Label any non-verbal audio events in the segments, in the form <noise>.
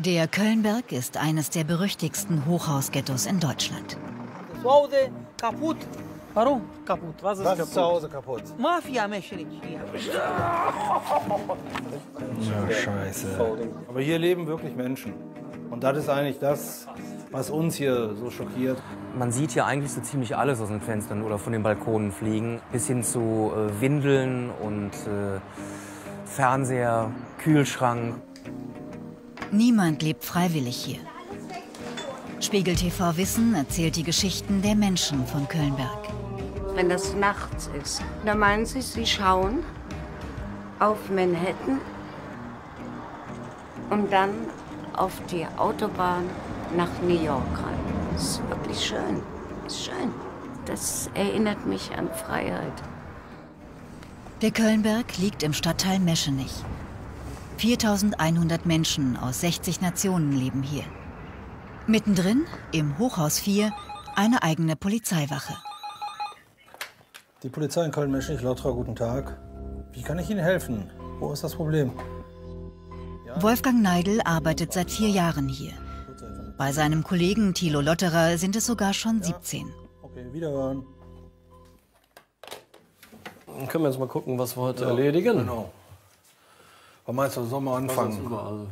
Der Kölnberg ist eines der berüchtigsten Hochhausghettos in Deutschland. Zu Hause kaputt. Warum kaputt? Was ist Was kaputt? zu Hause kaputt? Mafia hier. Ja, scheiße. Aber hier leben wirklich Menschen. Und das ist eigentlich das, was uns hier so schockiert. Man sieht hier eigentlich so ziemlich alles aus den Fenstern oder von den Balkonen fliegen. Bis hin zu äh, Windeln und äh, Fernseher, Kühlschrank. Niemand lebt freiwillig hier. Spiegel TV Wissen erzählt die Geschichten der Menschen von Kölnberg. Wenn das nachts ist, dann meinen sie, sie schauen auf Manhattan und dann auf die Autobahn nach New York rein. Das ist wirklich schön. Das ist schön. Das erinnert mich an Freiheit. Der Kölnberg liegt im Stadtteil Meschenich. 4100 Menschen aus 60 Nationen leben hier. Mittendrin, im Hochhaus 4, eine eigene Polizeiwache. Die Polizei in Köln-Meschenich, Lautra, guten Tag. Wie kann ich Ihnen helfen? Wo ist das Problem? Wolfgang Neidl arbeitet seit vier Jahren hier. Bei seinem Kollegen Thilo Lotterer sind es sogar schon 17. Okay, wiederhören. Dann können wir jetzt mal gucken, was wir heute ja, erledigen. Genau. Was meinst du, sollen wir anfangen? Also,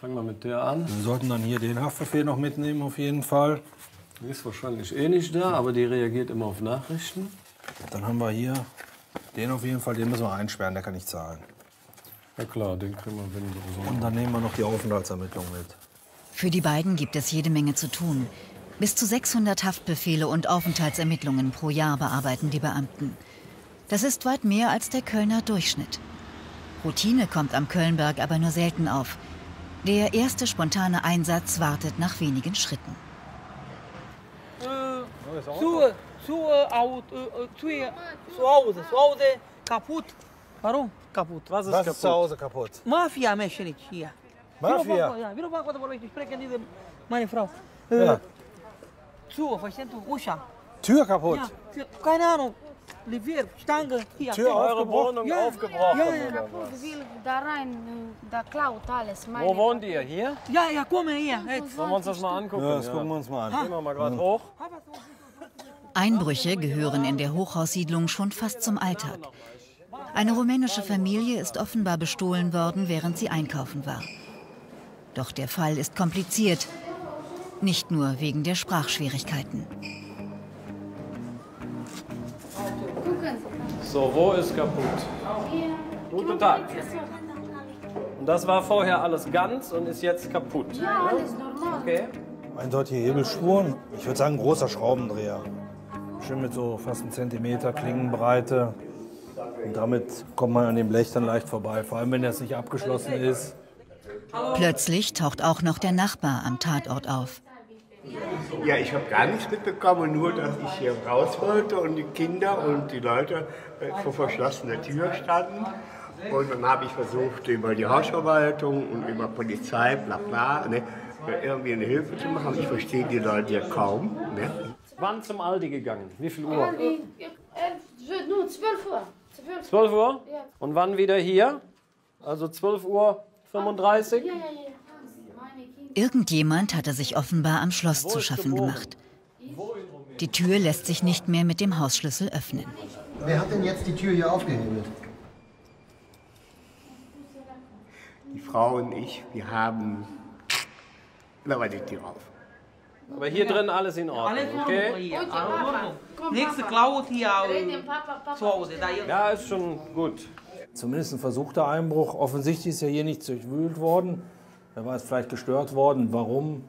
fangen wir mit der an. Wir sollten dann hier den Haftbefehl noch mitnehmen, auf jeden Fall. Die ist wahrscheinlich eh nicht da, aber die reagiert immer auf Nachrichten. Dann haben wir hier den auf jeden Fall, den müssen wir einsperren, der kann nicht zahlen. Ja klar, den kriegen wir wenn sowieso. Und dann nehmen wir noch die Aufenthaltsermittlung mit. Für die beiden gibt es jede Menge zu tun. Bis zu 600 Haftbefehle und Aufenthaltsermittlungen pro Jahr bearbeiten die Beamten. Das ist weit mehr als der Kölner Durchschnitt. Routine kommt am Kölnberg aber nur selten auf. Der erste spontane Einsatz wartet nach wenigen Schritten. Äh, zu, zu, äh, zu, zu Hause, zu Hause kaputt. Warum kaputt? Was ist, Was kaputt? ist zu Hause kaputt? Mafia mächtig hier. Mafia? Ja, wie ich spreche diese, meine Frau. Äh, ja. Zu, verstehst du? Usha. Tür kaputt? Ja, keine Ahnung. Levier, Stange, hier. Tür Eure Wohnung ja. aufgebrochen. Ja, ja. ja. will da rein, da klaut alles. Meine Wo wohnt ihr? Hier? Ja, ja, komm hier. Jetzt. Sollen wir uns das mal angucken? Ja, das gucken wir uns mal an. Gehen wir mal gerade hoch. Einbrüche gehören in der Hochhaussiedlung schon fast zum Alltag. Eine rumänische Familie ist offenbar bestohlen worden, während sie einkaufen war. Doch der Fall ist kompliziert, nicht nur wegen der Sprachschwierigkeiten. So, wo ist kaputt? Guten Tag. Und das war vorher alles ganz und ist jetzt kaputt. Ja, alles normal. Okay. Eindeutige Hebelspuren. Ich würde sagen, großer Schraubendreher. Schön mit so fast einem Zentimeter Klingenbreite. Und damit kommt man an dem Blech dann leicht vorbei, vor allem wenn das nicht abgeschlossen ist. Plötzlich taucht auch noch der Nachbar am Tatort auf. Ja, ich habe gar nichts mitbekommen, nur dass ich hier raus wollte und die Kinder und die Leute äh, vor verschlossener Tür standen. Und dann habe ich versucht, über die Hausverwaltung und über Polizei, bla bla, ne, irgendwie eine Hilfe zu machen. Ich verstehe die Leute ja kaum. Ne. Wann zum Aldi gegangen? Wie viel Uhr? Äh, nur 12 Uhr. 12 Uhr? Ja. Und wann wieder hier? Also 12 Uhr 35? Ja, ja, ja. Irgendjemand hatte sich offenbar am Schloss zu schaffen gemacht. Die Tür lässt sich nicht mehr mit dem Hausschlüssel öffnen. Wer hat denn jetzt die Tür hier aufgehebelt? Die Frau und ich, wir haben. Da war die Tür auf. Aber hier drin alles in Ordnung, okay? Nächste Cloud hier zu Hause. Ja, ist schon gut. Zumindest ein versuchter Einbruch. Offensichtlich ist ja hier nicht durchwühlt worden. Da war es vielleicht gestört worden. Warum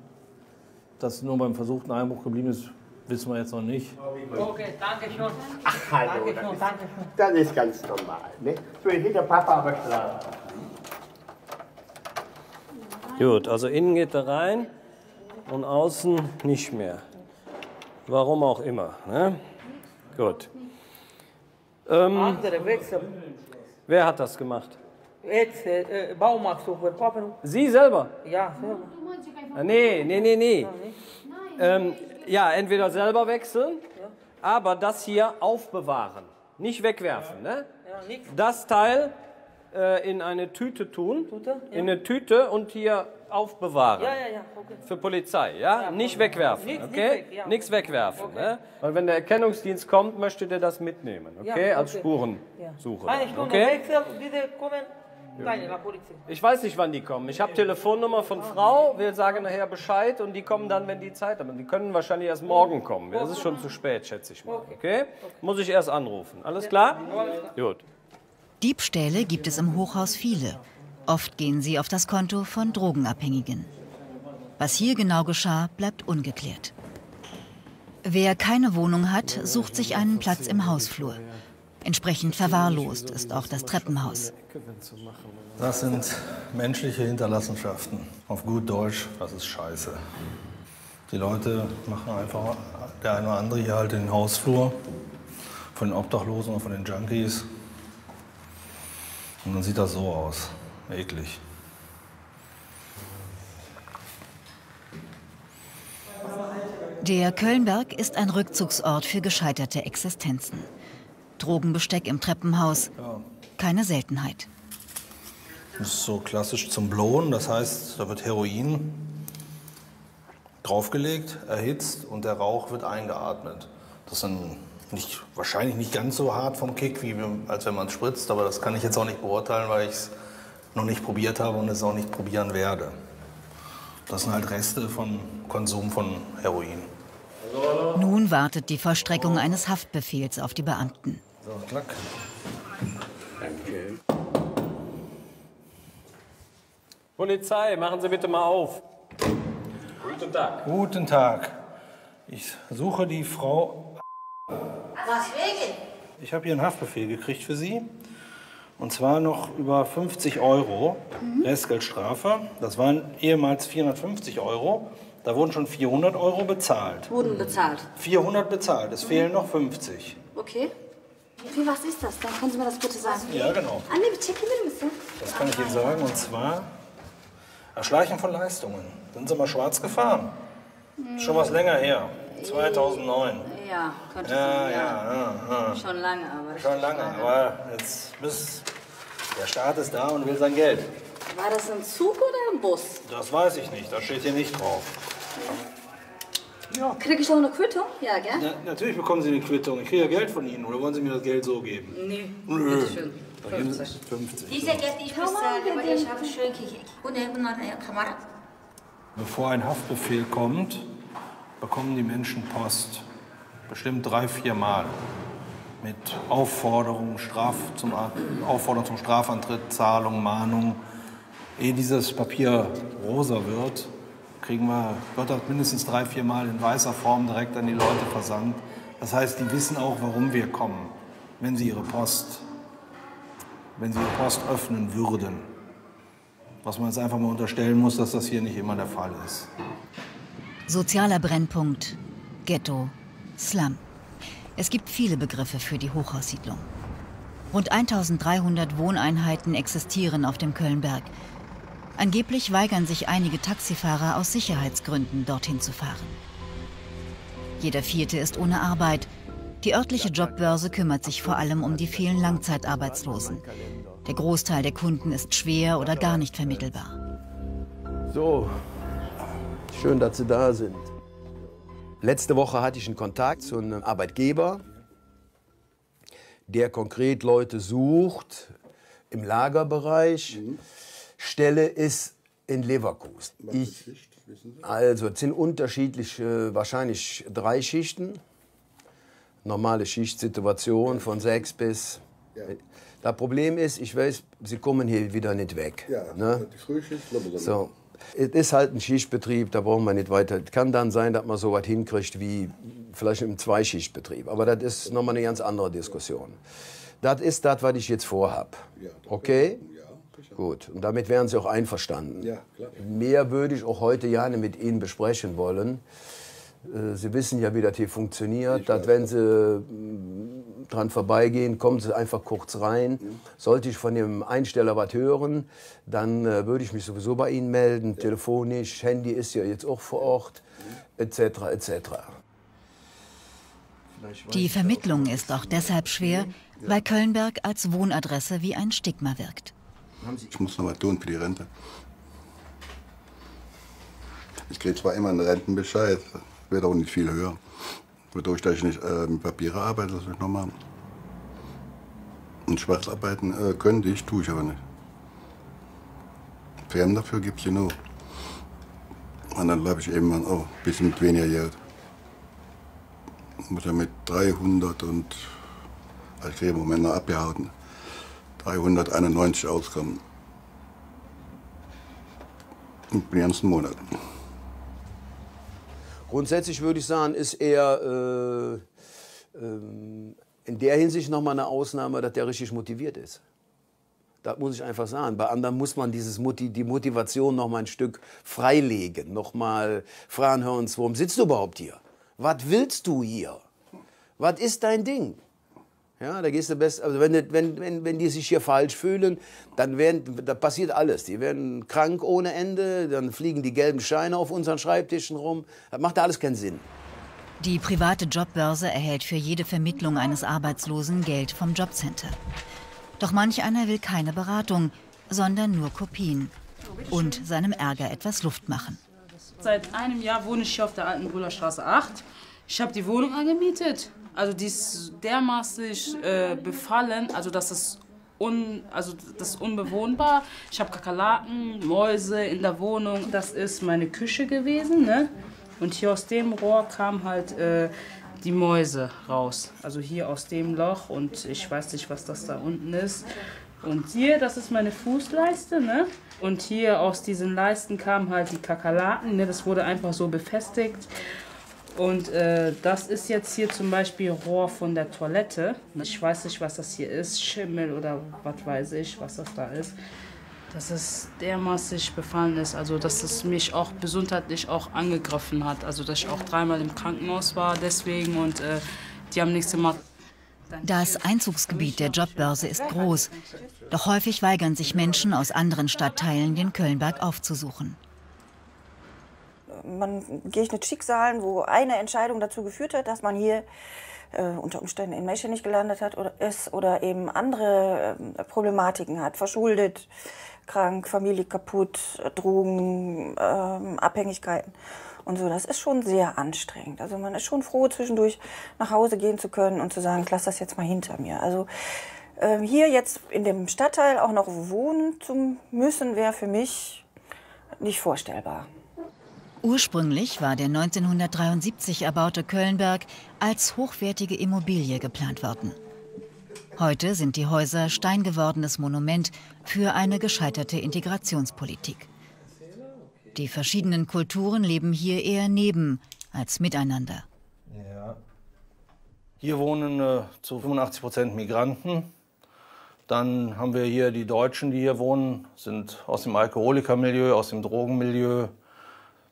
das nur beim versuchten Einbruch geblieben ist, wissen wir jetzt noch nicht. Okay, danke schon. Ach, hallo. Danke schon, danke schon. Das ist ganz normal. Ne? So, hier der Papa aber schlafen. Gut, also innen geht er rein und außen nicht mehr. Warum auch immer. Ne? Gut. Ähm, Andere Wechsel. Wer hat das gemacht? Jetzt, äh, Baumarkt, super. Papa. Sie selber? Ja, selber. Ah, nee, nee, nee, nee. Ähm, ja, entweder selber wechseln, aber das hier aufbewahren. Nicht wegwerfen. Ne? Das Teil äh, in eine Tüte tun, Tüte? In eine Tüte und hier aufbewahren. Okay. Für Polizei, ja? nicht wegwerfen, nicht okay? weg, ja. Nichts wegwerfen, ne? Weil wenn der Erkennungsdienst kommt, möchte der das mitnehmen, Ja, okay? Als okay. Spurensuche. Eine Stunde okay? Wechsel, diese kommen, keine, la Polizei. Ich weiß nicht, wann die kommen. Ich habe Telefonnummer von Frau, wir sagen nachher Bescheid und die kommen dann, wenn die Zeit haben. Die können wahrscheinlich erst morgen kommen. Es ist schon zu spät, schätze ich mal. Okay? Muss ich erst anrufen. Alles klar? Gut. Diebstähle gibt es im Hochhaus viele. Oft gehen sie auf das Konto von Drogenabhängigen. Was hier genau geschah, bleibt ungeklärt. Wer keine Wohnung hat, sucht sich einen Platz im Hausflur. Entsprechend verwahrlost ist auch das Treppenhaus. Das sind menschliche Hinterlassenschaften. Auf gut Deutsch, das ist scheiße. Die Leute machen einfach, der eine oder andere hier halt den Hausflur von den Obdachlosen und von den Junkies. Und dann sieht das so aus. Eklig. Der Kölnberg ist ein Rückzugsort für gescheiterte Existenzen. Drogenbesteck im Treppenhaus, keine Seltenheit. Das ist so klassisch zum Blowen, das heißt, da wird Heroin draufgelegt, erhitzt und der Rauch wird eingeatmet. Das ist dann nicht, wahrscheinlich nicht ganz so hart vom Kick, wie als wenn man es spritzt, aber das kann ich jetzt auch nicht beurteilen, weil ich es noch nicht probiert habe und es auch nicht probieren werde. Das sind halt Reste von Konsum von Heroin. Nun wartet die Vollstreckung eines Haftbefehls auf die Beamten. So, klack. Danke. Polizei, machen Sie bitte mal auf. Guten Tag. Guten Tag. Ich suche die Frau. Was wegen? Ich habe hier einen Haftbefehl gekriegt für Sie. Und zwar noch über 50 Euro Restgeldstrafe. Das waren ehemals 450 Euro. Da wurden schon 400 Euro bezahlt. Wurden bezahlt. 400 bezahlt, es fehlen noch 50. Okay. Wie was ist das? Dann können Sie mir das bitte sagen. Ja, genau. Check mir ein bisschen. Das kann ich Ihnen sagen. Und zwar Erschleichen von Leistungen. Sind Sie mal schwarz gefahren? Schon was länger her. 2009. Ja, könnte Ja, sein, ja, ja. ja. Schon lange, aber. Schon lange, aber jetzt bis der Staat ist da und will sein Geld. War das ein Zug oder ein Bus? Das weiß ich nicht, das steht hier nicht drauf. Ja. Krieg ich noch eine Quittung? Ja, gell? Na, natürlich bekommen Sie eine Quittung. Ich kriege ja Geld von Ihnen. Oder wollen Sie mir das Geld so geben? Nee. Nö. Bitteschön. Dann geben Sie 50. Diese Geld ich bezahle, aber ich habe schön gekriegt. Und eben noch eine Kamera. Bevor ein Haftbefehl kommt, bekommen die Menschen Post. Bestimmt drei, vier Mal. Mit Aufforderung, Straf zum, Aufforderung zum Strafantritt, Zahlung, Mahnung. Ehe dieses Papier rosa wird, kriegen wir, wird das mindestens drei, vier Mal in weißer Form direkt an die Leute versandt. Das heißt, die wissen auch, warum wir kommen, wenn sie ihre Post, wenn sie ihre Post öffnen würden. Was man jetzt einfach mal unterstellen muss, dass das hier nicht immer der Fall ist. Sozialer Brennpunkt, Ghetto, Slum. Es gibt viele Begriffe für die Hochhaussiedlung. Rund 1300 Wohneinheiten existieren auf dem Kölnberg. Angeblich weigern sich einige Taxifahrer aus Sicherheitsgründen, dorthin zu fahren. Jeder Vierte ist ohne Arbeit. Die örtliche Jobbörse kümmert sich vor allem um die vielen Langzeitarbeitslosen. Der Großteil der Kunden ist schwer oder gar nicht vermittelbar. So, schön, dass Sie da sind. Letzte Woche hatte ich einen Kontakt zu einem Arbeitgeber, der konkret Leute sucht im Lagerbereich. Stelle ist in Leverkusen. Ich, also es sind unterschiedliche, wahrscheinlich drei Schichten. Normale Schichtsituation von sechs bis. Das Problem ist, ich weiß, Sie kommen hier wieder nicht weg. Ja, ne? die Frühschicht. So. Es ist halt ein Schichtbetrieb, da brauchen wir nicht weiter. Es kann dann sein, dass man so was hinkriegt wie vielleicht im Zweischichtbetrieb. Aber das ist nochmal eine ganz andere Diskussion. Das ist das, was ich jetzt vorhab. Okay? Gut. Und damit wären Sie auch einverstanden. Ja, klar. Mehr würde ich auch heute gerne mit Ihnen besprechen wollen. Äh, Sie wissen ja, wie das hier funktioniert. Dass, wenn Sie mm, dran vorbeigehen, kommen Sie einfach kurz rein. Sollte ich von dem Einsteller was hören, dann äh, würde ich mich sowieso bei Ihnen melden, telefonisch. Handy ist ja jetzt auch vor Ort, etc. etc. Die Vermittlung ist auch deshalb schwer, weil Kölnberg als Wohnadresse wie ein Stigma wirkt. Ich muss noch was tun für die Rente. Ich kriege zwar immer einen Rentenbescheid, wird auch nicht viel höher. Wodurch dass ich nicht äh, mit Papiere arbeite, das will ich noch machen. Und schwarz arbeiten äh, könnte ich, tue ich aber nicht. Firmen dafür gibt es genug. Und dann bleibe ich eben auch ein bisschen mit weniger Geld. Muss ja mit 300 und, also ich kriege im Moment noch abgehauen, 391 auskommen. Und den ganzen Monat. Grundsätzlich würde ich sagen, ist er äh, ähm, in der Hinsicht nochmal eine Ausnahme, dass der richtig motiviert ist. Das muss ich einfach sagen. Bei anderen muss man dieses Moti die Motivation noch mal ein Stück freilegen. Noch mal fragen, hör uns, warum sitzt du überhaupt hier? Was willst du hier? Was ist dein Ding? Ja, da gehst du best, also wenn, wenn, wenn, wenn die sich hier falsch fühlen, dann werden, da passiert alles. Die werden krank ohne Ende, dann fliegen die gelben Scheine auf unseren Schreibtischen rum. Das macht alles keinen Sinn. Die private Jobbörse erhält für jede Vermittlung eines Arbeitslosen Geld vom Jobcenter. Doch manch einer will keine Beratung, sondern nur Kopien und seinem Ärger etwas Luft machen. Seit einem Jahr wohne ich hier auf der alten Brüllerstraße 8. Ich habe die Wohnung angemietet. Also die ist dermaßen äh, befallen, also das ist, un, also das ist unbewohnbar. Ich habe Kakerlaken, Mäuse in der Wohnung. Das ist meine Küche gewesen. Ne? Und hier aus dem Rohr kamen halt äh, die Mäuse raus. Also hier aus dem Loch und ich weiß nicht, was das da unten ist. Und hier, das ist meine Fußleiste, ne? Und hier aus diesen Leisten kamen halt die Kakerlaken, ne? Das wurde einfach so befestigt. Und äh, das ist jetzt hier zum Beispiel Rohr von der Toilette. Ich weiß nicht, was das hier ist, Schimmel oder was weiß ich, was das da ist. Dass es dermaßen befallen ist, also dass es mich auch gesundheitlich auch angegriffen hat. Also dass ich auch dreimal im Krankenhaus war deswegen und äh, die haben nichts gemacht. Das Einzugsgebiet der Jobbörse ist groß, doch häufig weigern sich Menschen aus anderen Stadtteilen, den Kölnberg aufzusuchen man begegnet Schicksalen, wo eine Entscheidung dazu geführt hat, dass man hier äh, unter Umständen in Mesche nicht gelandet hat oder ist oder eben andere äh, Problematiken hat, verschuldet, krank, Familie kaputt, Drogen, äh, Abhängigkeiten und so. Das ist schon sehr anstrengend. Also man ist schon froh, zwischendurch nach Hause gehen zu können und zu sagen, ich lass das jetzt mal hinter mir. Also ähm, hier jetzt in dem Stadtteil auch noch wohnen zu müssen, wäre für mich nicht vorstellbar. Ursprünglich war der 1973 erbaute Kölnberg als hochwertige Immobilie geplant worden. Heute sind die Häuser steingewordenes Monument für eine gescheiterte Integrationspolitik. Die verschiedenen Kulturen leben hier eher neben als miteinander. Ja. Hier wohnen äh, zu 85 Prozent Migranten. Dann haben wir hier die Deutschen, die hier wohnen, sind aus dem Alkoholikermilieu, aus dem Drogenmilieu,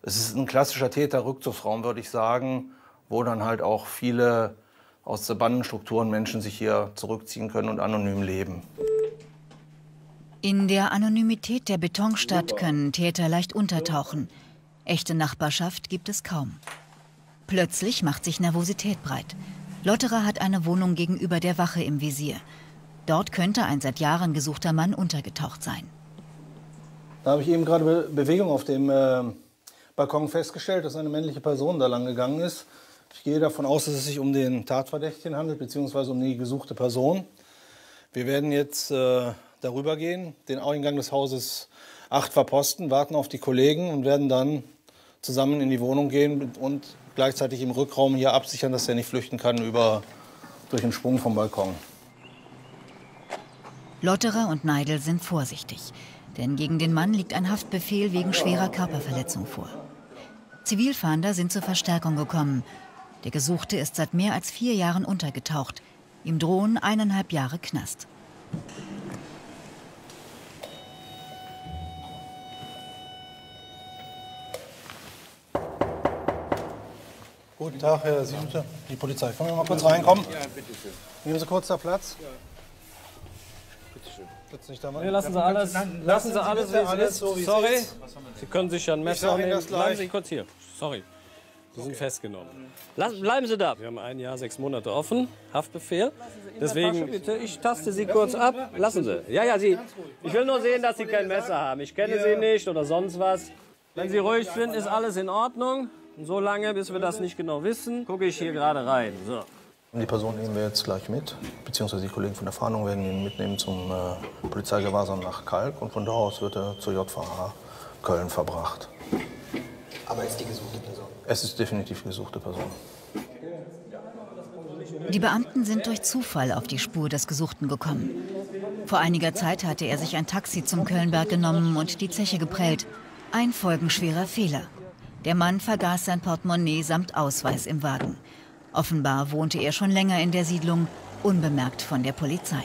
es ist ein klassischer Täterrückzugsraum, würde ich sagen, wo dann halt auch viele aus der Bandenstrukturen Menschen sich hier zurückziehen können und anonym leben. In der Anonymität der Betonstadt können Täter leicht untertauchen. Echte Nachbarschaft gibt es kaum. Plötzlich macht sich Nervosität breit. Lotterer hat eine Wohnung gegenüber der Wache im Visier. Dort könnte ein seit Jahren gesuchter Mann untergetaucht sein. Da habe ich eben gerade Be Bewegung auf dem äh Balkon festgestellt, dass eine männliche Person da lang gegangen ist. Ich gehe davon aus, dass es sich um den Tatverdächtigen handelt, beziehungsweise um die gesuchte Person. Wir werden jetzt äh, darüber gehen, den Eingang des Hauses 8 verposten, warten auf die Kollegen und werden dann zusammen in die Wohnung gehen und gleichzeitig im Rückraum hier absichern, dass er nicht flüchten kann über, durch den Sprung vom Balkon. Lotterer und Neidel sind vorsichtig, denn gegen den Mann liegt ein Haftbefehl wegen schwerer Körperverletzung vor. Zivilfahnder sind zur Verstärkung gekommen. Der Gesuchte ist seit mehr als vier Jahren untergetaucht. Ihm drohen eineinhalb Jahre Knast. Guten Tag, Herr Siebte, die Polizei. Können wir mal kurz reinkommen? Ja, bitte schön. Nehmen Sie kurz da Platz. Ja. Nee, lassen Sie alles, lassen Sie alles, wie es ist. Sorry, Sie können sich ja ein Messer nehmen. Bleiben Sie kurz hier. Sorry. Sie sind festgenommen. Lass, bleiben Sie da. Wir haben ein Jahr, sechs Monate offen, Haftbefehl. Deswegen, bitte, ich taste Sie kurz ab. Lassen Sie. Ja, ja, Sie. Ich will nur sehen, dass Sie kein Messer haben. Ich kenne Sie nicht oder sonst was. Wenn Sie ruhig sind, ist alles in Ordnung. Und so lange, bis wir das nicht genau wissen, gucke ich hier gerade rein. So. Die Person nehmen wir jetzt gleich mit, beziehungsweise die Kollegen von der Fahndung werden ihn mitnehmen zum äh, Polizeigewahrsam nach Kalk und von da aus wird er zur JVA Köln verbracht. Aber ist die gesuchte Person? Es ist definitiv gesuchte Person. Die Beamten sind durch Zufall auf die Spur des Gesuchten gekommen. Vor einiger Zeit hatte er sich ein Taxi zum Kölnberg genommen und die Zeche geprellt. Ein folgenschwerer Fehler. Der Mann vergaß sein Portemonnaie samt Ausweis im Wagen. Offenbar wohnte er schon länger in der Siedlung, unbemerkt von der Polizei.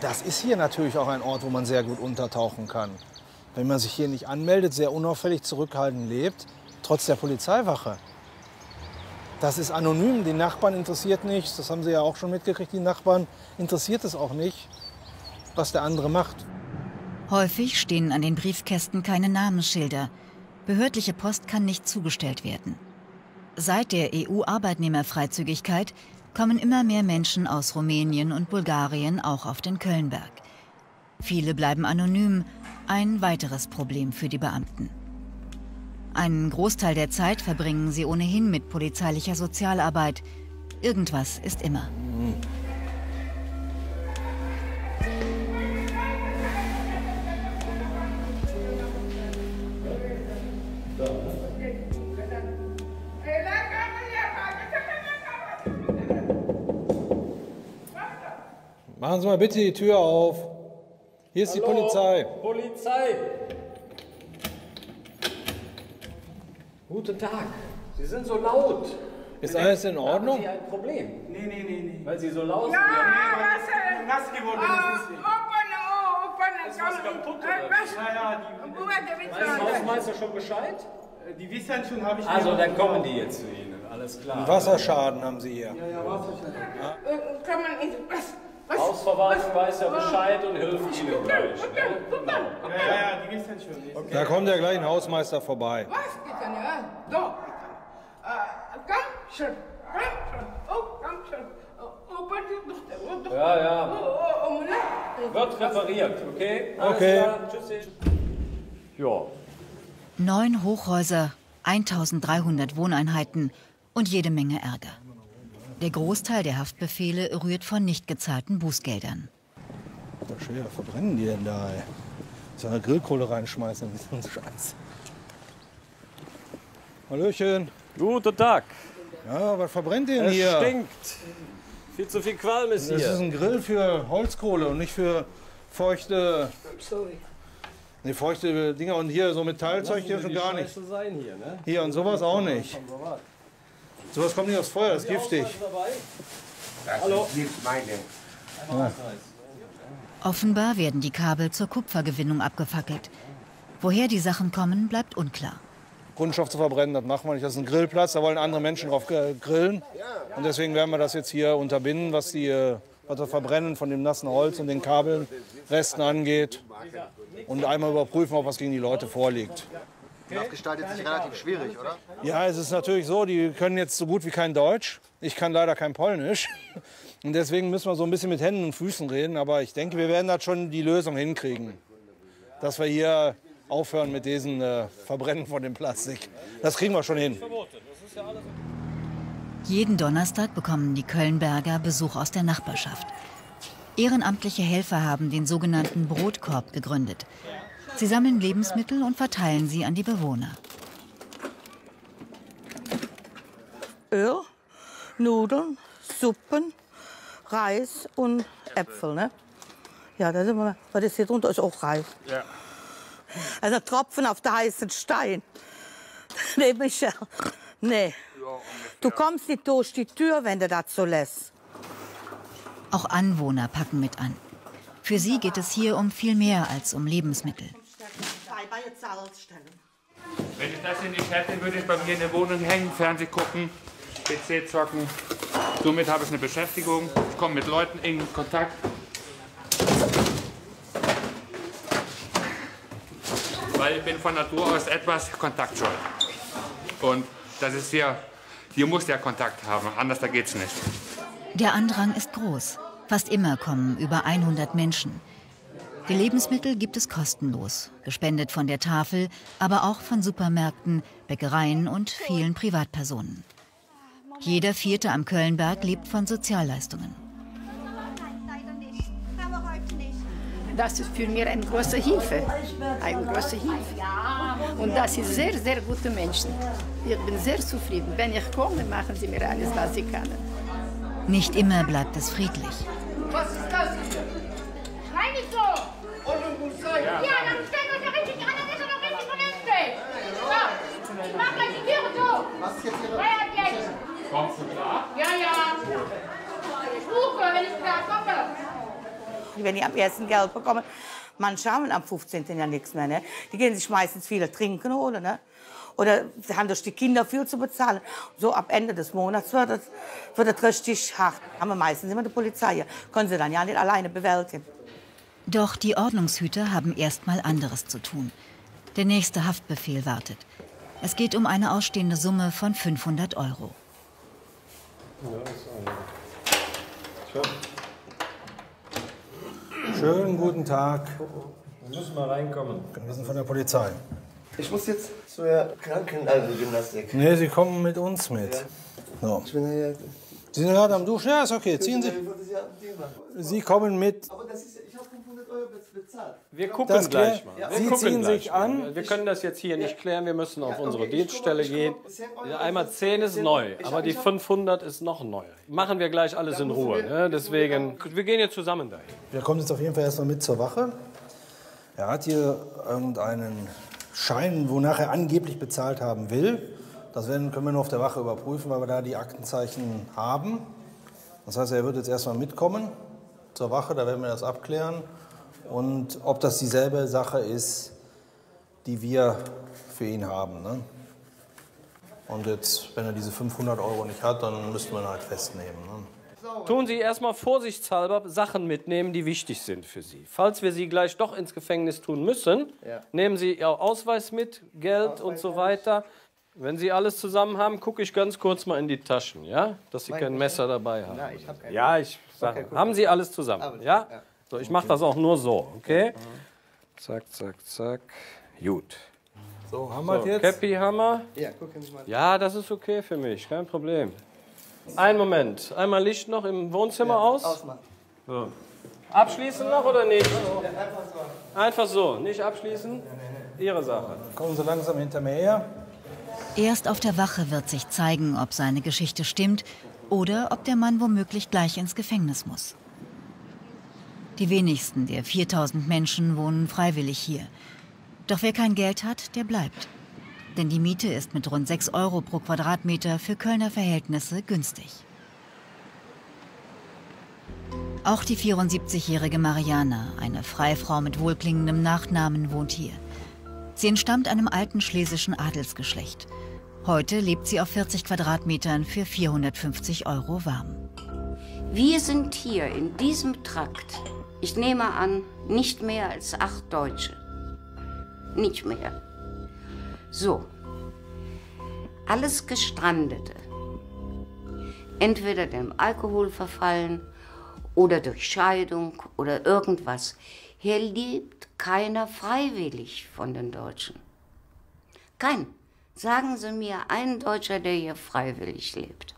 Das ist hier natürlich auch ein Ort, wo man sehr gut untertauchen kann. Wenn man sich hier nicht anmeldet, sehr unauffällig zurückhaltend lebt, trotz der Polizeiwache. Das ist anonym, die Nachbarn interessiert nichts, das haben Sie ja auch schon mitgekriegt, die Nachbarn interessiert es auch nicht, was der andere macht. Häufig stehen an den Briefkästen keine Namensschilder. Behördliche Post kann nicht zugestellt werden. Seit der EU-Arbeitnehmerfreizügigkeit kommen immer mehr Menschen aus Rumänien und Bulgarien auch auf den Kölnberg. Viele bleiben anonym, ein weiteres Problem für die Beamten. Einen Großteil der Zeit verbringen sie ohnehin mit polizeilicher Sozialarbeit. Irgendwas ist immer. Machen Sie mal bitte die Tür auf. Hier ist die Hallo? Polizei. Polizei! Guten Tag. Sie sind so laut. Ist alles in Ordnung? Haben Sie ein Problem? Nee, nee, nee, nee. Weil Sie so laut Ja, sind? nass geworden ist deswegen. Ist was kaputt oder? Ja, ja, die, Weiß der Hausmeister schon Bescheid? die wissen schon, habe ich Also, dann kommen die jetzt zu Ihnen. Alles klar. Wasserschaden haben Sie hier. Ja, ja, Wasserschaden. Kann man nicht. Was? Was? Hausverwaltung weiß ja Bescheid und hilft Ihnen gleich. Ne? Genau. Ja, ja, ja, die wissen schon. Da kommt ja gleich ein Hausmeister vorbei. Was bitte, ne? So. Äh, komm schon. Komm schon. Oh, komm schon. Oh, oh, doch. Ja, ja. Oh, oh, oh? Wird repariert, okay? Alles Okay. Klar. Tschüssi. Ja. Neun Hochhäuser, 1300 Wohneinheiten und jede Menge Ärger. Der Großteil der Haftbefehle rührt von nicht gezahlten Bußgeldern. Was schwer verbrennen die denn da? Ey? So eine Grillkohle reinschmeißen, so ein Scheiß. Hallöchen. Guten Tag. Ja, was verbrennt ihr denn Es hier? stinkt. Viel zu viel Qualm ist Das hier. ist ein Grill für Holzkohle und nicht für feuchte, Sorry. nee, feuchte Dinger. Und hier so Metallzeug hier schon gar nicht. Sein hier, ne? Hier und sowas auch nicht. Sowas kommt nicht aufs Feuer, das ist giftig. Hallo. Ja. Offenbar werden die Kabel zur Kupfergewinnung abgefackelt. Woher die Sachen kommen, bleibt unklar. Kunststoff zu verbrennen, das machen wir nicht. Das ist ein Grillplatz, da wollen andere Menschen drauf grillen. Und deswegen werden wir das jetzt hier unterbinden, was, die, äh, was das Verbrennen von dem nassen Holz und den Kabelresten angeht. Und einmal überprüfen, ob was gegen die Leute vorliegt. Das gestaltet sich relativ schwierig, oder? Ja, es ist natürlich so, die können jetzt so gut wie kein Deutsch. Ich kann leider kein Polnisch. <laughs> Und deswegen müssen wir so ein bisschen mit Händen und Füßen reden. Aber ich denke, wir werden da schon die Lösung hinkriegen. Dass wir hier aufhören mit diesen äh, Verbrennen von dem Plastik. Das kriegen wir schon hin. Jeden Donnerstag bekommen die Kölnberger Besuch aus der Nachbarschaft. Ehrenamtliche Helfer haben den sogenannten Brotkorb gegründet. Sie sammeln Lebensmittel und verteilen sie an die Bewohner. Öl, Nudeln, Suppen, Reis und Äpfel. Ne? Ja, das ist immer, was ist hier drunter? Ist auch Reis. Ja. Also Tropfen auf der heißen Stein. <laughs> Nee, Michel. Nee. Du kommst nicht durch die Tür, wenn du das so lässt. Auch Anwohner packen mit an. Für sie geht es hier um viel mehr als um Lebensmittel. Wenn ich das hier nicht hätte, würde ich bei mir in der Wohnung hängen, Fernseh gucken, PC zocken. Somit habe ich eine Beschäftigung, ich komme mit Leuten in Kontakt. Weil ich bin von Natur aus etwas kontaktscheu. Und Das ist hier, hier muss der Kontakt haben, anders da geht's nicht. Der Andrang ist groß. Fast immer kommen über 100 Menschen. Die Lebensmittel gibt es kostenlos, gespendet von der Tafel, aber auch von Supermärkten, Bäckereien und vielen Privatpersonen. Jeder Vierte am Kölnberg lebt von Sozialleistungen. Das ist für mich eine große Hilfe. Eine große Hilfe. Und das sind sehr, sehr gute Menschen. Ich bin sehr zufrieden. Wenn ich komme, machen sie mir alles, was sie können. Nicht immer bleibt es friedlich. Was ist das hier? Ja, dann stellt euch ja richtig an, dann ist er doch richtig vernünftig. So, ich mach gleich die Türe zu. Was ist jetzt hier? Feiert jetzt. Kommst du klar? Ja, ja. Ich rufe, wenn ich klar komme. Wenn die am ersten Geld bekommen, manche haben am 15. ja nichts mehr. Ne? Die gehen sich meistens viele trinken holen. Ne? Oder sie haben durch die Kinder viel zu bezahlen. So ab Ende des Monats wird es, wird es richtig hart. Haben wir meistens immer die Polizei. Können sie dann ja nicht alleine bewältigen. Doch die Ordnungshüter haben erstmal anderes zu tun. Der nächste Haftbefehl wartet. Es geht um eine ausstehende Summe von 500 Euro. Schönen guten Tag. Wir müssen mal reinkommen. Wir sind von der Polizei. Ich muss jetzt zur Krankengymnastik. Nee, Sie kommen mit uns mit. So. Ich bin ja. Sie sind gerade am Duschen? Ja, ist okay. Ziehen Sie. Sie kommen mit. Aber das ist, ich habe 500 Euro bezahlt. Wir gucken Das gleich mal. Ja. Wir Sie gucken ziehen gleich sich mal. an. Wir können das jetzt hier nicht klären. Wir müssen auf Ja, unsere okay, ich Dienststelle gehen. 10. Ja, Einmal 10 ist neu, Ich aber hab- die ich hab- 500 ist noch neuer. Machen wir gleich alles in müssen Ruhe. wir- ne? Deswegen, wir gehen jetzt zusammen dahin. Wir kommen jetzt auf jeden Fall erstmal mit zur Wache. Er hat hier irgendeinen Schein, wonach er angeblich bezahlt haben will. Das werden, können wir nur auf der Wache überprüfen, weil wir da die Aktenzeichen haben. Das heißt, er wird jetzt erstmal mitkommen zur Wache, da werden wir das abklären. Und ob das dieselbe Sache ist, die wir für ihn haben. Ne? Und jetzt, wenn er diese 500 Euro nicht hat, dann müssten wir ihn halt festnehmen. Ne? Tun Sie erstmal vorsichtshalber Sachen mitnehmen, die wichtig sind für Sie. Falls wir Sie gleich doch ins Gefängnis tun müssen, Ja. nehmen Sie Ihr Ausweis mit, Geld und so weiter. Wenn Sie alles zusammen haben, gucke ich ganz kurz mal in die Taschen, ja? Dass Sie Mein kein Messer dabei haben. Nein, ich hab kein Ja, ich sage, Okay, haben Sie alles zusammen, ja? ja. So, ich mache das auch nur so, okay? Zack, zack, zack. Gut. So, haben wir So, jetzt? Cappy Hammer. Ja, gucken Sie mal. Ja, das ist okay für mich, kein Problem. Einen Moment. Einmal Licht noch im Wohnzimmer aus. Ausmachen. So. Abschließen noch oder nicht? Einfach so. Einfach so, nicht abschließen. Ihre Sache. Kommen Sie langsam hinter mir her. Erst auf der Wache wird sich zeigen, ob seine Geschichte stimmt oder ob der Mann womöglich gleich ins Gefängnis muss. Die wenigsten der 4000 Menschen wohnen freiwillig hier. Doch wer kein Geld hat, der bleibt. Denn die Miete ist mit rund 6 Euro pro Quadratmeter für Kölner Verhältnisse günstig. Auch die 74-jährige Mariana, eine Freifrau mit wohlklingendem Nachnamen, wohnt hier. Sie entstammt einem alten schlesischen Adelsgeschlecht. Heute lebt sie auf 40 Quadratmetern für 450 Euro warm. Wir sind hier in diesem Trakt, ich nehme an, nicht mehr als acht Deutsche. Nicht mehr. So. Alles Gestrandete. Entweder dem Alkohol verfallen oder durch Scheidung oder irgendwas. Hier lebt keiner freiwillig von den Deutschen. Kein. Sagen Sie mir einen Deutscher, der hier freiwillig lebt.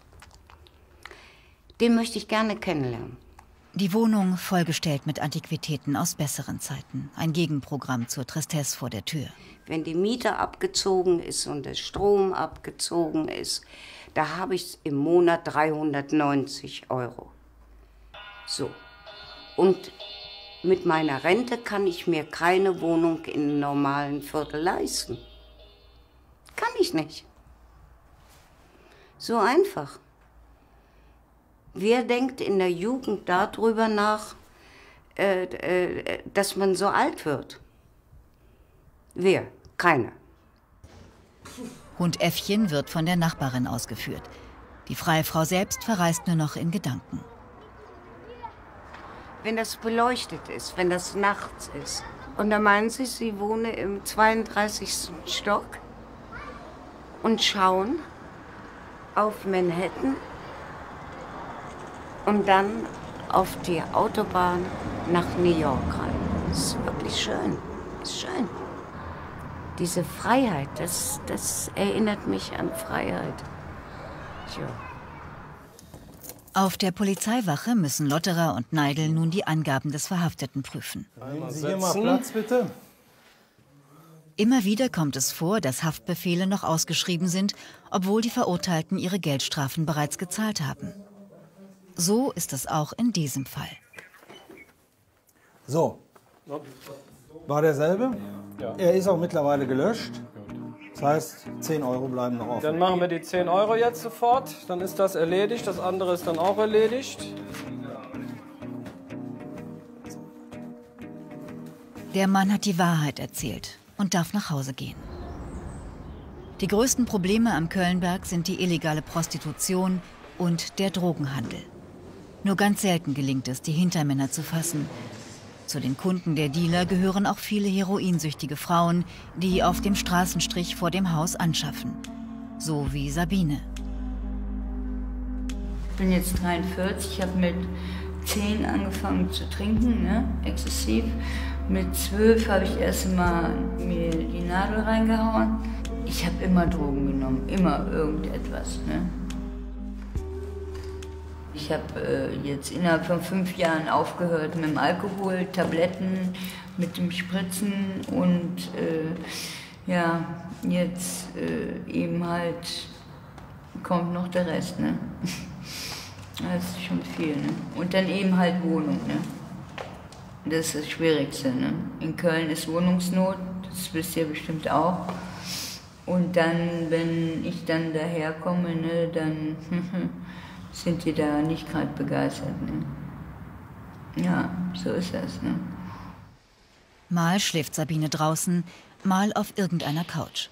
Den möchte ich gerne kennenlernen. Die Wohnung vollgestellt mit Antiquitäten aus besseren Zeiten. Ein Gegenprogramm zur Tristesse vor der Tür. Wenn die Miete abgezogen ist und der Strom abgezogen ist, da habe ich im Monat 390 Euro. So. Und mit meiner Rente kann ich mir keine Wohnung in einem normalen Viertel leisten. Kann ich nicht. So einfach. Wer denkt in der Jugend darüber nach, äh, äh, dass man so alt wird? Wer? Keiner. Hund Äffchen wird von der Nachbarin ausgeführt. Die Freifrau selbst verreist nur noch in Gedanken. Wenn das beleuchtet ist, wenn das nachts ist. Und da meinen Sie, Sie wohnen im 32. Stock und schauen auf Manhattan und dann auf die Autobahn nach New York rein. Das ist wirklich schön. Das ist schön. Diese Freiheit, das, das erinnert mich an Freiheit. Ja. Auf der Polizeiwache müssen Lotterer und Neidel nun die Angaben des Verhafteten prüfen. Nehmen Sie hier mal Platz, bitte. Immer wieder kommt es vor, dass Haftbefehle noch ausgeschrieben sind, obwohl die Verurteilten ihre Geldstrafen bereits gezahlt haben. So ist es auch in diesem Fall. So. War derselbe? Er ist auch mittlerweile gelöscht. Das heißt, 10 Euro bleiben noch offen. Dann machen wir die 10 Euro jetzt sofort. Dann ist das erledigt. Das andere ist dann auch erledigt. Der Mann hat die Wahrheit erzählt und darf nach Hause gehen. Die größten Probleme am Kölnberg sind die illegale Prostitution und der Drogenhandel. Nur ganz selten gelingt es, die Hintermänner zu fassen. Zu den Kunden der Dealer gehören auch viele heroinsüchtige Frauen, die auf dem Straßenstrich vor dem Haus anschaffen. So wie Sabine. Ich bin jetzt 43, ich habe mit 10 angefangen zu trinken, ne? exzessiv. Mit 12 habe ich erst mal mir die Nadel reingehauen. Ich habe immer Drogen genommen, immer irgendetwas. Ne? Ich habe äh, jetzt innerhalb von fünf Jahren aufgehört mit dem Alkohol, Tabletten, mit dem Spritzen und äh, ja, jetzt äh, eben halt kommt noch der Rest. Ne? <laughs> Das ist schon viel. Ne? Und dann eben halt Wohnung. Ne? Das ist das Schwierigste. Ne? In Köln ist Wohnungsnot, das wisst ihr bestimmt auch. Und dann, wenn ich dann daherkomme, ne, dann <laughs> sind die da nicht gerade begeistert. Ne? Ja, so ist das. Ne? Mal schläft Sabine draußen, mal auf irgendeiner Couch.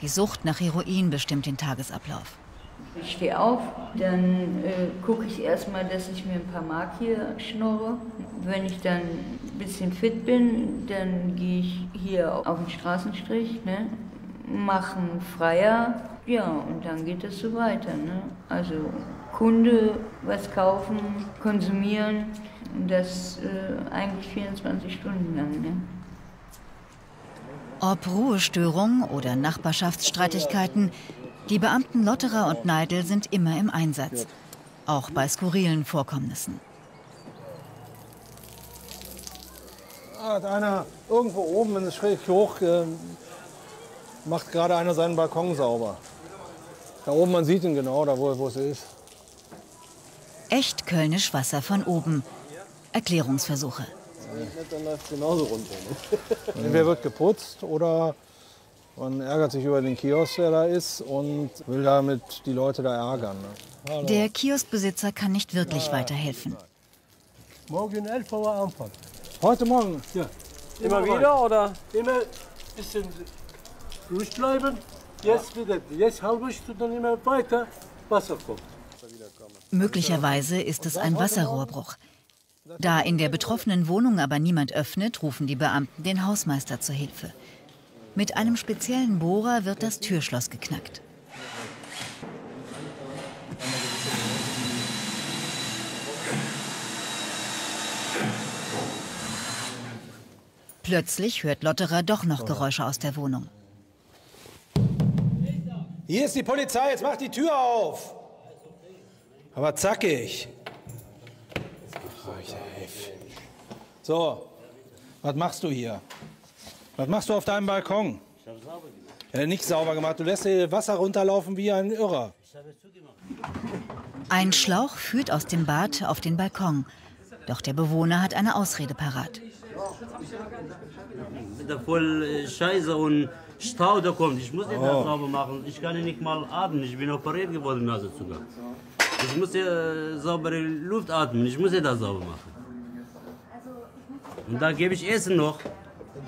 Die Sucht nach Heroin bestimmt den Tagesablauf. Ich stehe auf, dann äh, gucke ich erstmal, dass ich mir ein paar Mark hier schnurre. Wenn ich dann ein bisschen fit bin, dann gehe ich hier auf den Straßenstrich, ne? mache einen Freier, ja, und dann geht es so weiter. Ne? Also Kunde was kaufen, konsumieren, und das äh, eigentlich 24 Stunden lang. Ne? Ob Ruhestörung oder Nachbarschaftsstreitigkeiten, die Beamten Lotterer und Neidel sind immer im Einsatz. Auch bei skurrilen Vorkommnissen. Ah, Hat einer irgendwo oben, wenn es schräg hoch, äh, macht gerade einer seinen Balkon sauber. Da oben, man sieht ihn genau, da wo, wo es ist. Echt kölnisch Wasser von oben. Erklärungsversuche. Dann läuft es genauso runter. Ne? Entweder wird geputzt oder man ärgert sich über den Kiosk, der da ist und will damit die Leute da ärgern. Ne? Der Kioskbesitzer kann nicht wirklich weiterhelfen. Morgen 11 Uhr Anfang. Heute Morgen? Ja. Immer wieder oder? Immer ein bisschen ruhig bleiben. Jetzt wieder, jetzt halbe Stunde immer weiter Wasser kommt. Möglicherweise ist es ein Wasserrohrbruch. Da in der betroffenen Wohnung aber niemand öffnet, rufen die Beamten den Hausmeister zur Hilfe. Mit einem speziellen Bohrer wird das Türschloss geknackt. Plötzlich hört Lotterer doch noch Geräusche aus der Wohnung. Hier ist die Polizei, jetzt mach die Tür auf. Aber zackig. So, was machst du hier? Was machst du auf deinem Balkon? Ja, nicht sauber gemacht. Du lässt hier Wasser runterlaufen wie ein Irrer. Ein Schlauch führt aus dem Bad auf den Balkon. Doch der Bewohner hat eine Ausrede parat. da voll äh, Scheiße und Stau da kommt. Ich muss ja Oh. sauber machen. Ich kann ja nicht mal atmen. Ich bin operiert geworden, Nase sogar. Ich muss ja äh, saubere Luft atmen. Ich muss ja das sauber machen. Und da gebe ich Essen noch.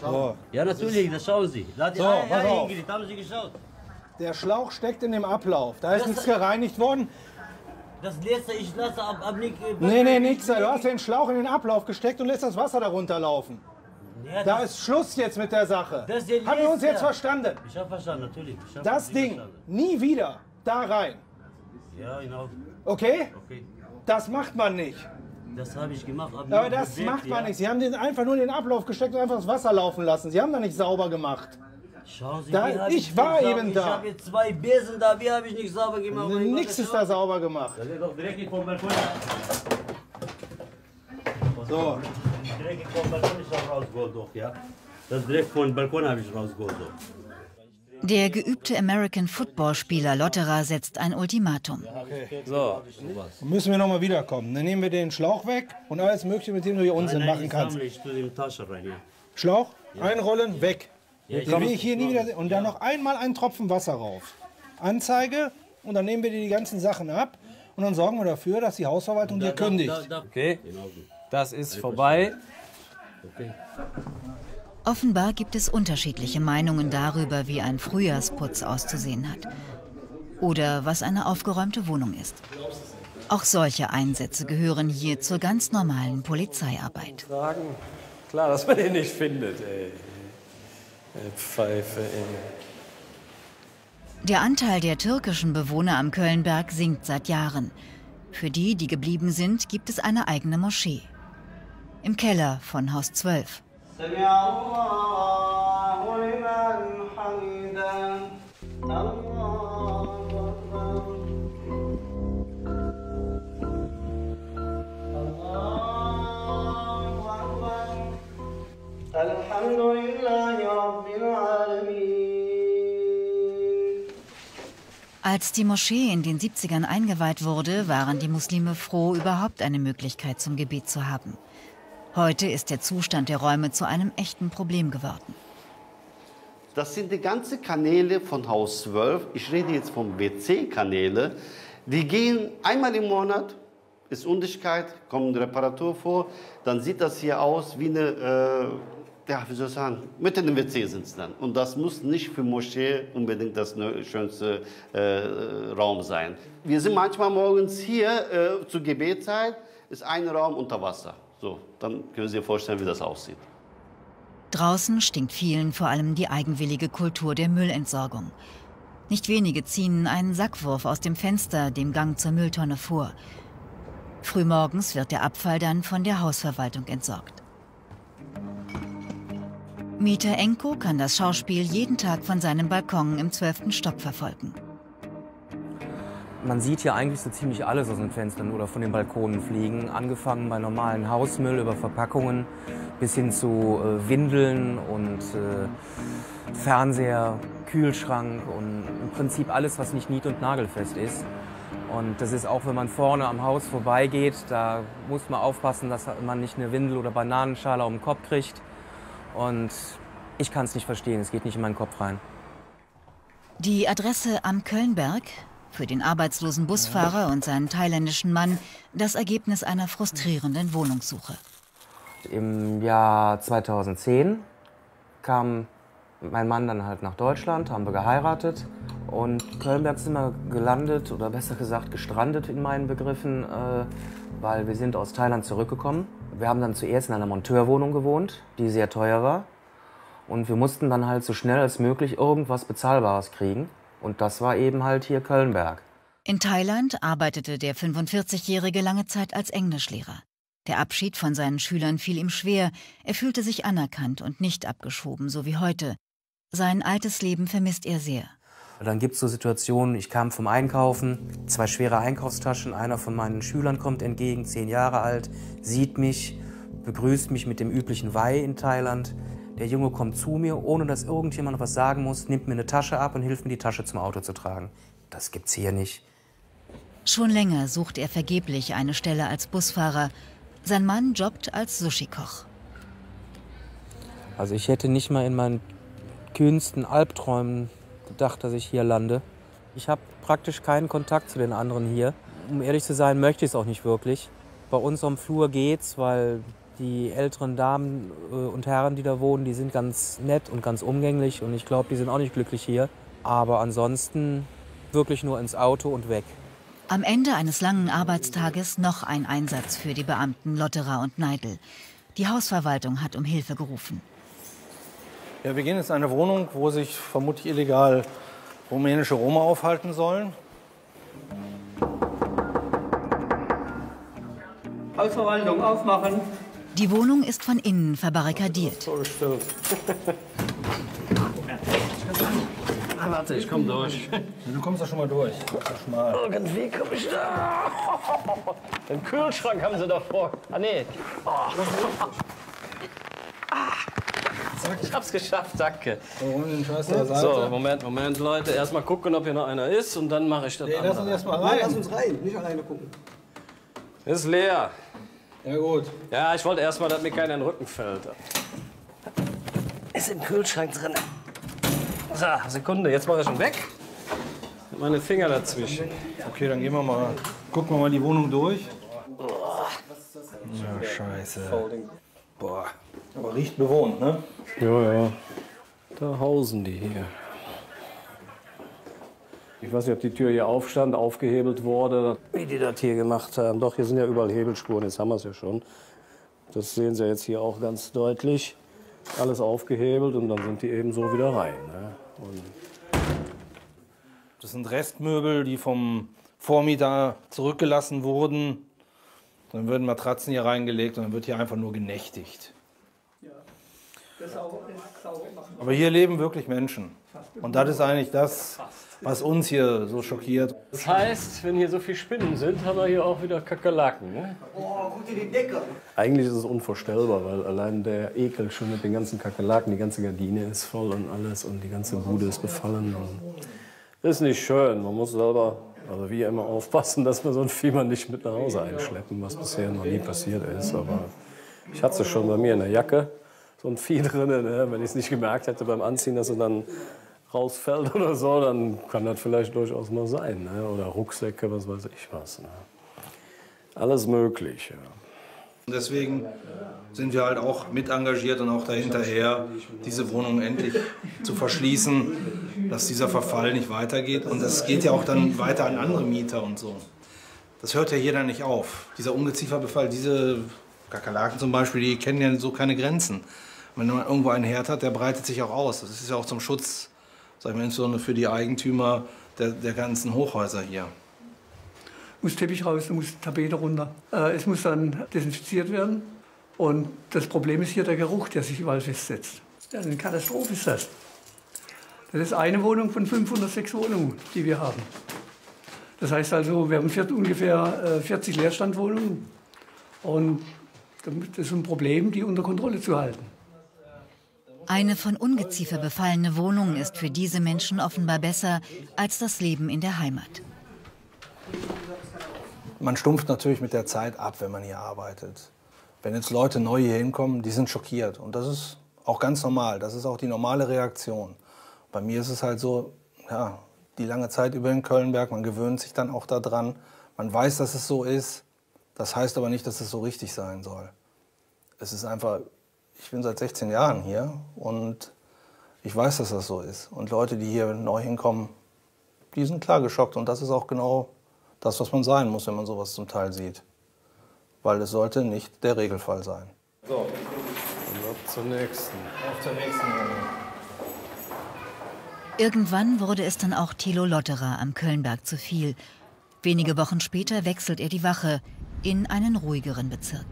So. Ja, natürlich, das schauen Sie. Da hat So, pass auf. hingelegt, haben Sie geschaut. Der Schlauch steckt in dem Ablauf. Da ist Das- nichts gereinigt worden. Das letzte, ich lasse ab, ab nicht. Nee, nee, nichts. Du hast den Schlauch in den Ablauf gesteckt und lässt das Wasser darunter laufen. Ja, Da ist Schluss jetzt mit der Sache. Der Haben wir uns jetzt verstanden? Ich habe verstanden, natürlich. Ich hab Das Ding verstanden. nie wieder da rein. Ja, genau. Okay? Okay. Das macht man nicht. Das habe ich gemacht. hab Aber nur das bewegt, macht man ja. nicht. Sie haben den einfach nur in den Ablauf gesteckt und einfach das Wasser laufen lassen. Sie haben da nicht sauber gemacht. Schauen Sie, Da- hab ich war eben Ich da. habe jetzt zwei Besen da, wie habe ich nicht sauber gemacht? Nichts ist da sauber gemacht. Das ist doch dreckig vom Balkon. So. Dreckig vom Balkon ist auch rausgeholt, doch, ja. Das Dreck vom Balkon habe ich rausgeholt, doch. Der geübte American Football-Spieler Lotterer setzt ein Ultimatum. So. Dann müssen wir nochmal wiederkommen. Dann nehmen wir den Schlauch weg und alles Mögliche, mit dem du hier Unsinn Nein, nein, machen ich kannst. sammle, Ich Tasche rein, ja. Schlauch, einrollen, weg. Ja, ich den will ich hier nie wieder sehen. Und dann noch einmal einen Tropfen Wasser rauf. Anzeige und dann nehmen wir dir die ganzen Sachen ab und dann sorgen wir dafür, dass die Hausverwaltung dir kündigt. Okay, das ist vorbei. Offenbar gibt es unterschiedliche Meinungen darüber, wie ein Frühjahrsputz auszusehen hat. Oder was eine aufgeräumte Wohnung ist. Auch solche Einsätze gehören hier zur ganz normalen Polizeiarbeit. Sagen, klar, dass man den nicht findet, ey. Pfeife, ey. Der Anteil der türkischen Bewohner am Kölnberg sinkt seit Jahren. Für die, die geblieben sind, gibt es eine eigene Moschee. Im Keller von Haus 12. سمع الله لمن حمده الله أكبر الله أكبر الحمد لله رب العالمين Als die Moschee in den 70ern eingeweiht wurde, waren die Muslime froh, überhaupt eine Möglichkeit zum Gebet zu haben. Heute ist der Zustand der Räume zu einem echten Problem geworden. Das sind die ganzen Kanäle von Haus 12. Ich rede jetzt vom WC-Kanäle. Die gehen einmal im Monat, ist Undichkeit, kommt eine Reparatur vor. Dann sieht das hier aus wie eine, äh, ja, wie soll ich sagen, mit dem WC sind es dann. Und das muss nicht für Moschee unbedingt das schönste äh, Raum sein. Wir sind manchmal morgens hier äh, zur Gebetszeit, ist ein Raum unter Wasser. So, dann können Sie sich vorstellen, wie das aussieht. Draußen stinkt vielen vor allem die eigenwillige Kultur der Müllentsorgung. Nicht wenige ziehen einen Sackwurf aus dem Fenster dem Gang zur Mülltonne vor. Frühmorgens wird der Abfall dann von der Hausverwaltung entsorgt. Mieter Enko kann das Schauspiel jeden Tag von seinem Balkon im 12. Stock verfolgen. Man sieht hier eigentlich so ziemlich alles aus den Fenstern oder von den Balkonen fliegen. Angefangen bei normalen Hausmüll über Verpackungen bis hin zu äh, Windeln und äh, Fernseher, Kühlschrank und im Prinzip alles, was nicht nied- und nagelfest ist. Und das ist auch, wenn man vorne am Haus vorbeigeht, da muss man aufpassen, dass man nicht eine Windel oder Bananenschale um den Kopf kriegt. Und ich kann es nicht verstehen, es geht nicht in meinen Kopf rein. Die Adresse am Kölnberg, für den arbeitslosen Busfahrer und seinen thailändischen Mann das Ergebnis einer frustrierenden Wohnungssuche. Im Jahr 2010 kam mein Mann dann halt nach Deutschland, haben wir geheiratet und Kölnberg sind wir gelandet oder besser gesagt gestrandet in meinen Begriffen, äh, weil wir sind aus Thailand zurückgekommen. Wir haben dann zuerst in einer Monteurwohnung gewohnt, die sehr teuer war und wir mussten dann halt so schnell als möglich irgendwas Bezahlbares kriegen und das war eben halt hier Kölnberg. In Thailand arbeitete der 45-Jährige lange Zeit als Englischlehrer. Der Abschied von seinen Schülern fiel ihm schwer, er fühlte sich anerkannt und nicht abgeschoben, so wie heute. Sein altes Leben vermisst er sehr. Dann gibt es so Situationen, ich kam vom Einkaufen, zwei schwere Einkaufstaschen, einer von meinen Schülern kommt entgegen, zehn Jahre alt, sieht mich, begrüßt mich mit dem üblichen Wei in Thailand. Der Junge kommt zu mir, ohne dass irgendjemand was sagen muss, nimmt mir eine Tasche ab und hilft mir, die Tasche zum Auto zu tragen. Das gibt's hier nicht. Schon länger sucht er vergeblich eine Stelle als Busfahrer. Sein Mann jobbt als Sushi-Koch. Also ich hätte nicht mal in meinen kühnsten Albträumen gedacht, dass ich hier lande. Ich habe praktisch keinen Kontakt zu den anderen hier. Um ehrlich zu sein, möchte ich es auch nicht wirklich. Bei uns am Flur geht's, weil die älteren Damen äh, und Herren, die da wohnen, die sind ganz nett und ganz umgänglich und ich glaube, die sind auch nicht glücklich hier. Aber ansonsten wirklich nur ins Auto und weg. Am Ende eines langen Arbeitstages noch ein Einsatz für die Beamten Lotterer und Neidel. Die Hausverwaltung hat um Hilfe gerufen. Ja, wir gehen jetzt in eine Wohnung, wo sich vermutlich illegal rumänische Roma aufhalten sollen. Hausverwaltung aufmachen. Die Wohnung ist von innen verbarrikadiert. <laughs> Ah, warte, ich komm durch. Du kommst da schon mal durch. Irgendwie komm ich da. <laughs> Den Kühlschrank haben sie davor. Ah, nee. Oh. Ich hab's geschafft, danke. So, Moment, Moment, Leute. Erstmal gucken, ob hier noch einer ist und dann mache ich das Nee, lass uns erst mal andere. rein. Lass uns rein, nicht alleine gucken. Ist leer. Ja, gut. Ja, ich wollte erstmal, dass mir keiner in den Rücken fällt. Ist im Kühlschrank drin. So, Sekunde, jetzt mache ich schon weg. Meine Finger dazwischen. Okay, dann gehen wir mal, gucken wir mal die Wohnung durch. Ja, scheiße. Boah, aber riecht bewohnt, ne? Ja, ja. Da hausen die hier. Ich weiß nicht, ob die Tür hier aufstand, aufgehebelt wurde, wie die das hier gemacht haben. Doch, hier sind ja überall Hebelspuren, jetzt haben wir es ja schon. Das sehen Sie jetzt hier auch ganz deutlich. Alles aufgehebelt und dann sind die eben so wieder rein. Ne? Und Das sind Restmöbel, die vom Vormieter zurückgelassen wurden. Dann werden Matratzen hier reingelegt und dann wird hier einfach nur genächtigt. Aber hier leben wirklich Menschen. Und das ist eigentlich das, was uns hier so schockiert. Das heißt, wenn hier so viele Spinnen sind, haben wir hier auch wieder Kakerlaken. Ne? Oh, guck dir die Decke. Eigentlich ist es unvorstellbar, weil allein der Ekel schon mit den ganzen Kakerlaken, die ganze Gardine ist voll und alles und die ganze Bude ist befallen. Und ist nicht schön. Man muss selber, also wie immer, aufpassen, dass wir so ein Vieh mal nicht mit nach Hause einschleppen, was bisher noch nie passiert ist. Aber ich hatte es schon bei mir in der Jacke, so ein Vieh drin. Ne? Wenn ich es nicht gemerkt hätte beim Anziehen, dass er dann rausfällt oder so, dann kann das vielleicht durchaus mal sein. Ne? Oder Rucksäcke, was weiß ich was. Ne? Alles möglich. Ja. Deswegen sind wir halt auch mit engagiert und auch dahinterher, diese Wohnung endlich zu verschließen, dass dieser Verfall nicht weitergeht. Und das geht ja auch dann weiter an andere Mieter und so. Das hört ja hier dann nicht auf. Dieser Ungezieferbefall, diese Kakerlaken zum Beispiel, die kennen ja so keine Grenzen. Wenn man irgendwo einen Herd hat, der breitet sich auch aus. Das ist ja auch zum Schutz, sag ich mal, insbesondere für die Eigentümer der, der ganzen Hochhäuser hier. muss Teppich raus, muss Tapete runter. Äh, es muss dann desinfiziert werden. Und das Problem ist hier der Geruch, der sich überall festsetzt. Ja, eine Katastrophe ist das. Das ist eine Wohnung von 506 Wohnungen, die wir haben. Das heißt also, wir haben ungefähr äh, 40 Leerstandwohnungen. Und das ist ein Problem, die unter Kontrolle zu halten. Eine von Ungeziefer befallene Wohnung ist für diese Menschen offenbar besser als das Leben in der Heimat. Man stumpft natürlich mit der Zeit ab, wenn man hier arbeitet. Wenn jetzt Leute neu hier hinkommen, die sind schockiert. Und das ist auch ganz normal. Das ist auch die normale Reaktion. Bei mir ist es halt so, ja, die lange Zeit über in Kölnberg, man gewöhnt sich dann auch daran. Man weiß, dass es so ist. Das heißt aber nicht, dass es so richtig sein soll. Es ist einfach, ich bin seit 16 Jahren hier und ich weiß, dass das so ist. Und Leute, die hier neu hinkommen, die sind klar geschockt. Und das ist auch genau das, was man sein muss, wenn man sowas zum Teil sieht. Weil es sollte nicht der Regelfall sein. So, und ab zur nächsten. Auf zur nächsten Irgendwann wurde es dann auch Thilo Lotterer am Kölnberg zu viel. Wenige Wochen später wechselt er die Wache in einen ruhigeren Bezirk.